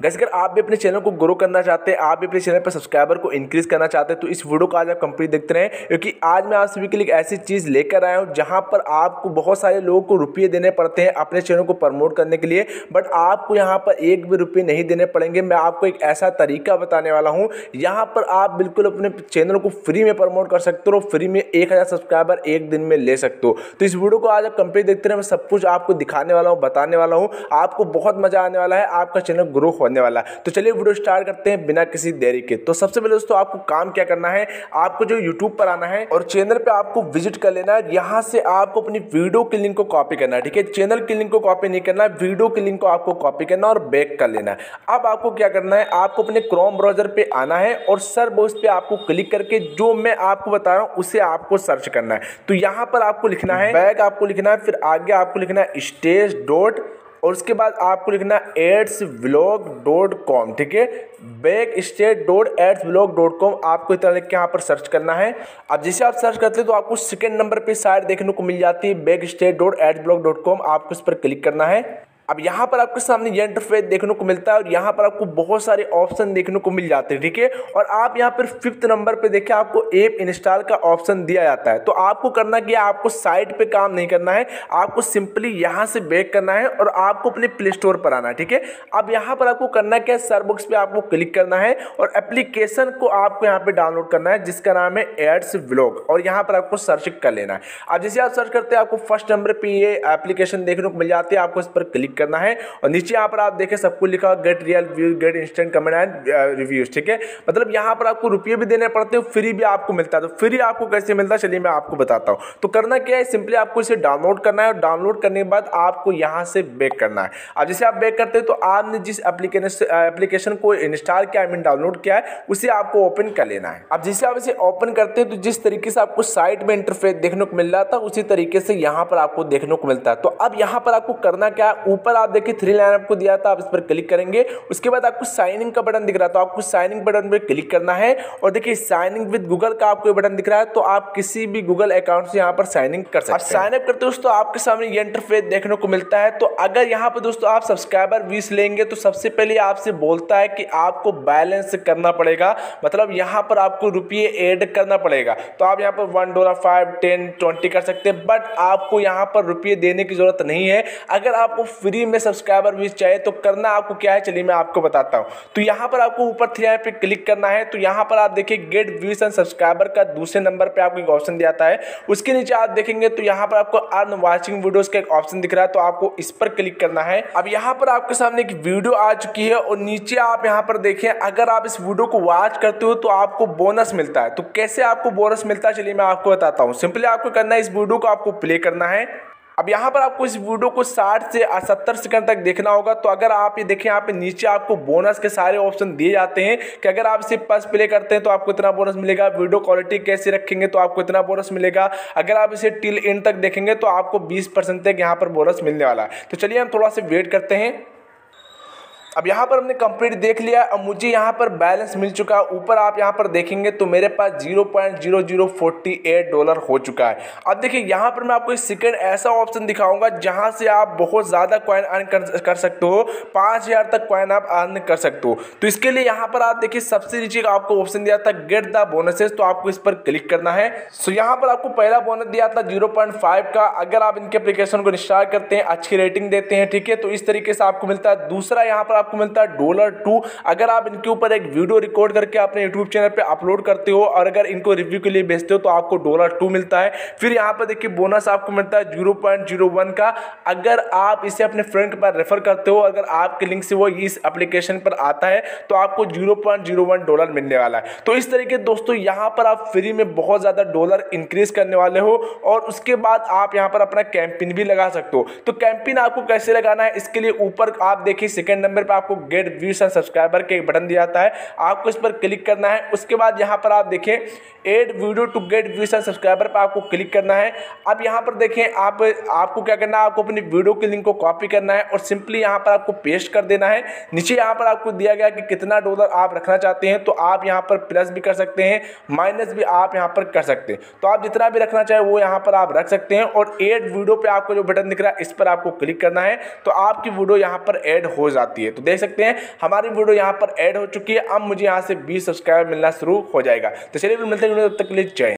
Gas अगर आप भी अपने चैनल को ग्रो करना चाहते हैं, आप भी अपने चैनल पर सब्सक्राइबर को इंक्रीज करना चाहते हैं तो इस वीडियो को आज आप कंप्लीट देखते रहें, क्योंकि आज मैं आप सभी के लिए ऐसी चीज़ लेकर आया हूँ, जहाँ पर आपको बहुत सारे लोगों को रुपये देने पड़ते हैं अपने चैनल को प्रमोट करने के लिए बट आपको यहाँ पर एक भी रुपये नहीं देने पड़ेंगे। मैं आपको एक ऐसा तरीका बताने वाला हूँ, यहाँ पर आप बिल्कुल अपने चैनल को फ्री में प्रमोट कर सकते हो फ्री में एक हज़ार सब्सक्राइबर एक दिन में ले सकते हो। तो इस वीडियो को आज आप कंप्लीट देखते रहे, मैं सब कुछ आपको दिखाने वाला हूँ, बताने वाला हूँ, आपको बहुत मज़ा आने वाला है, आपका चैनल ग्रो होने वाला है। तो चलिए वीडियो स्टार्ट करते हैं बिना किसी देरी के। तो सबसे पहले दोस्तों, आपको काम क्या करना है? आपको जो यूट्यूब पर आना है और चैनल पे आपको विज़िट कर लेना है। यहाँ से आपको अपनी वीडियो के लिंक को कॉपी करना है, ठीक है? चैनल के लिंक को कॉपी नहीं करना है वीडियो के लिंक को आपको कॉपी करना और बैक कर लेना है। अब आपको क्या करना है? आपको अपने क्रोम ब्राउज़र पे आना है और सर बॉक्स पे आपको क्लिक करके जो मैं आपको बता रहा हूँ, उसे आपको सर्च करना है। तो यहाँ पर आपको लिखना है, बैक आपको लिखना है, फिर आगे आपको लिखना है स्टेज डॉट और उसके बाद आपको लिखना एड्स ब्लॉग डॉट कॉम ठीक है? Back state dot ads blog dot com आपको इतना लिख के यहाँ पर सर्च करना है। अब जैसे आप सर्च करते हैं तो आपको सेकेंड नंबर पे साइड देखने को मिल जाती है back state dot ads blog dot com आपको इस पर क्लिक करना है। अब यहाँ पर आपके सामने ये इंटरफेस देखने को मिलता है और यहाँ पर आपको बहुत सारे ऑप्शन देखने को मिल जाते हैं, ठीक है? और आप यहाँ पर फिफ्थ नंबर पे देखिए, आपको ऐप इंस्टॉल का ऑप्शन दिया जाता है। तो आपको करना क्या आपको साइट पे काम नहीं करना है, आपको सिंपली यहाँ से बैक करना है और आपको अपने प्ले स्टोर पर आना है, ठीक है? अब यहाँ पर आपको करना क्या है? सर्वबुक्स पर आपको क्लिक करना है और एप्लीकेशन को आपको यहाँ पर डाउनलोड करना है, जिसका नाम है एड्स व्लॉग और यहाँ पर आपको सर्च कर लेना है। अब जैसे आप सर्च करते हैं, आपको फ़र्स्ट नंबर पर ये एप्लीकेशन देखने को मिल जाती है, आपको इस पर क्लिक करना है और नीचे यहाँ पर आप देखें सबको लिखा get real get instant comment and reviews ठीक है? मतलब यहाँ पर आपको रुपये भी देने पड़ते हैं फ्री भी आपको मिलता है। तो फ्री आपको कैसे मिलता है? चलिए मैं आपको बताता हूँ। तो करना क्या है? सिंपली आपको इसे डाउनलोड करना है और डाउनलोड करने के बाद आपको यहाँ से बैक करना है। अब जैसे आप बैक करते हैं तो आपने जिस एप्लीकेशन को इंस्टॉल किया आई मीन डाउनलोड किया है, उसे आपको ओपन कर लेना है। अब जैसे आप इसे ओपन करते हैं तो जिस तरीके से आपको साइट में इंटरफेस देखने को मिल रहा था, उसी तरीके से यहाँ पर आपको देखने को मिलता है। तो अब यहाँ पर आपको करना क्या है? ऊपर आप देखिए थ्री लाइन आपको दिया था, आप इस पर क्लिक करेंगे। उसके बाद आपको साइनिंग का बटन दिख रहा था आपको साइनिंग बटन पर क्लिक करना है। और देखिए साइनिंग विद गूगल का आपको बटन दिख रहा है तो आप किसी भी गूगल अकाउंट से यहाँ पर साइनिंग कर सकते हैं। साइन अप करते हो दोस्तों, आपके सामने ये इंटरफेस देखने को मिलता है। तो अगर यहाँ पर दोस्तों आप सब्सक्राइबर बीस लेंगे तो सबसे पहले आपसे बोलता है कि आपको बैलेंस करना पड़ेगा। मतलब यहाँ पर आपको रुपये ऐड करना पड़ेगा। तो आप यहाँ पर one dollar five ten twenty कर सकते हैं। बट आपको यहाँ पर रुपये देने की ज़रूरत नहीं है। अगर आपको फ्री में सब्सक्राइबर भी चाहिए तो करना आपको क्या है, चलिए मैं आपको बताता हूँ। तो यहाँ पर आपको ऊपर थ्री पे क्लिक करना है तो यहाँ पर आप देखिए गेट व्यूज़ एंड सब्सक्राइबर का दूसरे नंबर पर आपको एक ऑप्शन दिया है। उसके नीचे आप देखेंगे तो यहाँ पर आपको अर्न वॉचिंग वीडियोस का एक ऑप्शन दिख रहा है तो आपको इस पर क्लिक करना है। अब यहाँ पर आपके सामने एक वीडियो आ चुकी है, और नीचे आप यहाँ पर देखें अगर आप इस वीडियो को वॉच करते हो तो आपको बोनस मिलता है। तो कैसे आपको बोनस मिलता है, चलिए मैं आपको बताता हूँ। सिंपली आपको करना है, इस वीडियो को आपको प्ले करना है। अब यहाँ पर आपको इस वीडियो को 60 से 70 सेकंड तक देखना होगा। तो अगर आप ये देखें, यहाँ पे नीचे आपको बोनस के सारे ऑप्शन दिए जाते हैं कि अगर आप इसे पस प्ले करते हैं तो आपको इतना बोनस मिलेगा। वीडियो क्वालिटी कैसे रखेंगे तो आपको इतना बोनस मिलेगा। अगर आप इसे टिल एंड तक देखेंगे तो आपको बीस तक यहाँ पर बोनस मिलने वाला है। तो चलिए हम थोड़ा सा वेट करते हैं। अब यहाँ पर हमने कंप्लीट देख लिया अब मुझे यहाँ पर बैलेंस मिल चुका है। ऊपर आप यहाँ पर देखेंगे तो मेरे पास zero point zero zero forty eight dollar हो चुका है। अब देखिए यहाँ पर मैं आपको एक सेकेंड ऐसा ऑप्शन दिखाऊँगा जहाँ से आप बहुत ज़्यादा कॉइन अर्न कर, कर सकते हो। पाँच हज़ार तक कॉइन आप अर्न कर सकते हो। तो इसके लिए यहाँ पर आप देखिए सबसे नीचे आपको ऑप्शन दिया था गेट द बोनसेस तो आपको इस पर क्लिक करना है। सो यहाँ पर आपको पहला बोनस दिया था ज़ीरो का। अगर आप इनके एप्लीकेशन को इंस्टॉल करते हैं अच्छी रेटिंग देते हैं ठीक है? तो इस तरीके से आपको मिलता है। दूसरा यहाँ पर आपको मिलता है डॉलर टू अगर आप इनके ऊपर एक वीडियो रिकॉर्ड करके अपने यूट्यूब चैनल पे अपलोड करते हो और अगर इनको रिव्यू के लिए भेजते हो तो आपको डॉलर टू मिलता है। फिर यहाँ पर देखिए बोनस आपको मिलता है ज़ीरो पॉइंट ज़ीरो वन का। अगर आप इसे अपने फ्रेंड के पास रेफर करते हो, अगर आपके लिंक से वो इस एप्लीकेशन पर आता है तो आपको zero point zero one dollar मिलने वाला है। तो इस तरीके दोस्तों, यहाँ पर आप फ्री में बहुत ज़्यादा डॉलर इंक्रीज करने वाले हो और उसके बाद आप यहाँ पर अपना कैंपिन भी लगा सकते हो। तो कैंपिन आपको कैसे लगाना है, इसके लिए ऊपर आप देखिए सेकेंड नंबर पर आपको गेट व्यूज़ एंड सब्सक्राइबर के एक बटन दिया जाता है। आपको इस पर क्लिक करना है। उसके बाद यहाँ पर आप देखें, add video to get views and subscriber पर आपको क्लिक करना है। अब यहाँ पर देखें, आप, आपको क्या करना है? आपको अपनी वीडियो के लिंक को कॉपी करना है और सिंपली यहाँ पर आपको पेस्ट कर देना है। नीचे यहाँ पर आपको दिया गया कि कितना डॉलर आप रखना चाहते हैं तो आप यहाँ पर प्लस भी कर सकते हैं, माइनस भी आप यहाँ पर कर सकते हैं। तो आप जितना भी रखना चाहे, वो यहाँ पर आप रख सकते हैं और एड वीडियो पे आपको जो बटन दिख रहा है, इस पर आपको क्लिक करना है। तो आपकी वीडियो यहाँ पर एड हो जाती है। तो देख सकते हैं, हमारी वीडियो यहाँ पर एड हो चुकी है। अब मुझे यहाँ से बीस सब्सक्राइबर मिलना शुरू हो जाएगा। तो चलिए, मिलते हैं तब तक के लिए जय